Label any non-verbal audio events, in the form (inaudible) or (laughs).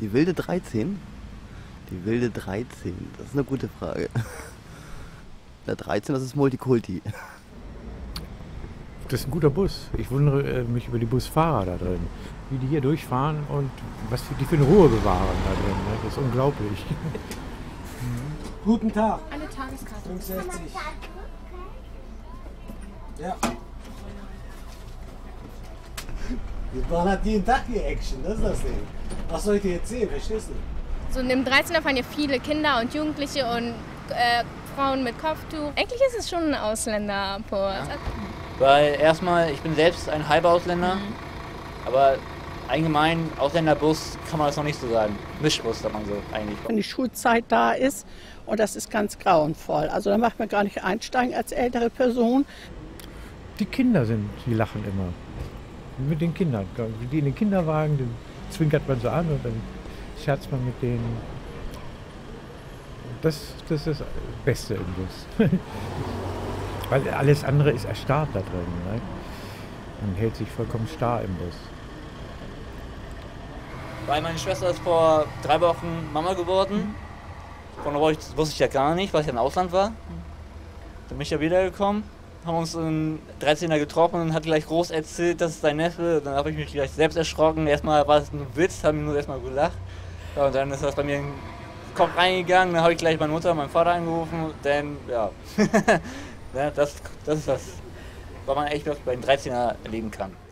Die wilde 13? Die wilde 13, das ist eine gute Frage. (laughs) Der 13, das ist Multikulti. Das ist ein guter Bus. Ich wundere äh, mich über die Busfahrer da drin. Wie die hier durchfahren und was die für eine Ruhe bewahren da drin. Ne? Das ist unglaublich. (laughs) Guten Tag. Eine Tageskarte. 65. Ja. Wir machen halt jeden Tag hier Action, das ist das Ding. Was soll ich dir erzählen, verstehst du? So in dem 13er fahren ja viele Kinder und Jugendliche und äh, Frauen mit Kopftuch. Eigentlich ist es schon ein Ausländerbus. Weil erstmal, ich bin selbst ein halber Ausländer, aber allgemein Ausländerbus kann man das noch nicht so sagen. Mischbus sagt man so eigentlich. wenn die Schulzeit da ist. Und das ist ganz grauenvoll. Also da macht man gar nicht einsteigen als ältere Person. Die Kinder sind, die lachen immer. Mit den Kindern. Die in den Kinderwagen, den zwinkert man so an und dann scherzt man mit denen. Das, das ist das Beste im Bus. (laughs) Weil alles andere ist erstarrt da drin. Ne? Man hält sich vollkommen starr im Bus. Weil meine Schwester ist vor drei Wochen Mama geworden. Von der wusste wusste ich ja gar nicht, weil ich ja im Ausland war. Dann bin ich ja wiedergekommen, haben uns in 13er getroffen und hat gleich groß erzählt, das ist sein Neffe. Dann habe ich mich gleich selbst erschrocken. Erstmal war es ein Witz, haben nur erstmal gelacht. Ja, und dann ist das bei mir in den Kopf reingegangen. Dann habe ich gleich meine Mutter und meinen Vater angerufen. Denn ja, ja (laughs) das, das ist das, was man echt bei den 13er erleben kann.